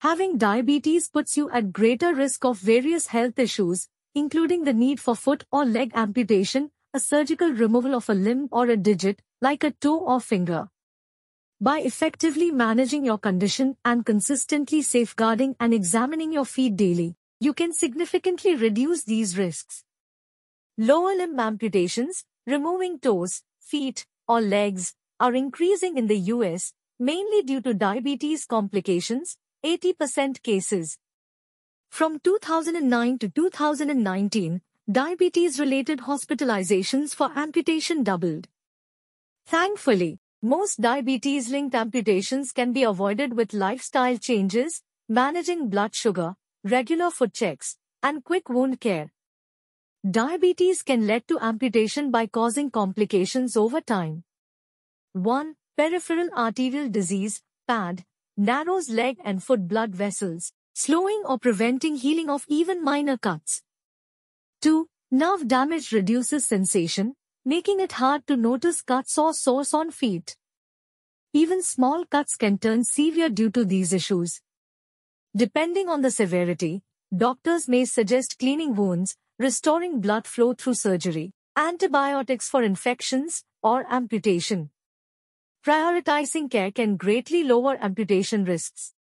Having diabetes puts you at greater risk of various health issues, including the need for foot or leg amputation, a surgical removal of a limb or a digit, like a toe or finger. By effectively managing your condition and consistently safeguarding and examining your feet daily, you can significantly reduce these risks. Lower limb amputations, removing toes, feet, or legs, are increasing in the US, mainly due to diabetes complications, 80% cases. From 2009 to 2019, diabetes-related hospitalizations for amputation doubled. Thankfully, most diabetes-linked amputations can be avoided with lifestyle changes, managing blood sugar, regular foot checks, and quick wound care. Diabetes can lead to amputation by causing complications over time. 1. Peripheral arterial disease, PAD, narrows leg and foot blood vessels, slowing or preventing healing of even minor cuts. 2. Nerve damage reduces sensation, making it hard to notice cuts or sores on feet. Even small cuts can turn severe due to these issues. Depending on the severity, doctors may suggest cleaning wounds, restoring blood flow through surgery, antibiotics for infections, or amputation. Prioritizing care can greatly lower amputation risks.